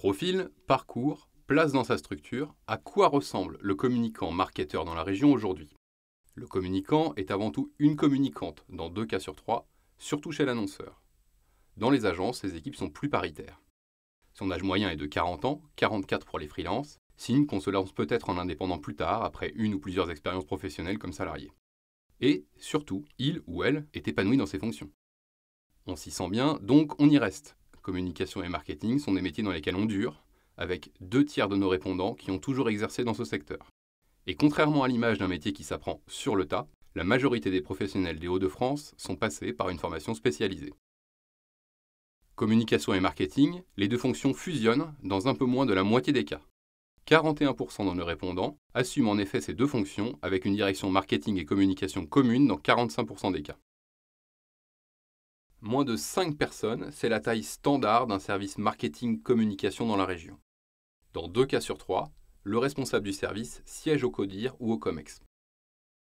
Profil, parcours, place dans sa structure, à quoi ressemble le communicant marketeur dans la région aujourd'hui? Le communicant est avant tout une communicante, dans deux cas sur trois, surtout chez l'annonceur. Dans les agences, les équipes sont plus paritaires. Son âge moyen est de 40 ans, 44 pour les freelances, signe qu'on se lance peut-être en indépendant plus tard, après une ou plusieurs expériences professionnelles comme salarié. Et, surtout, il ou elle est épanoui dans ses fonctions. On s'y sent bien, donc on y reste. Communication et marketing sont des métiers dans lesquels on dure, avec deux tiers de nos répondants qui ont toujours exercé dans ce secteur. Et contrairement à l'image d'un métier qui s'apprend sur le tas, la majorité des professionnels des Hauts-de-France sont passés par une formation spécialisée. Communication et marketing, les deux fonctions fusionnent dans un peu moins de la moitié des cas. 41% de nos répondants assument en effet ces deux fonctions avec une direction marketing et communication commune dans 45% des cas. Moins de 5 personnes, c'est la taille standard d'un service marketing communication dans la région. Dans deux cas sur trois, le responsable du service siège au CODIR ou au COMEX.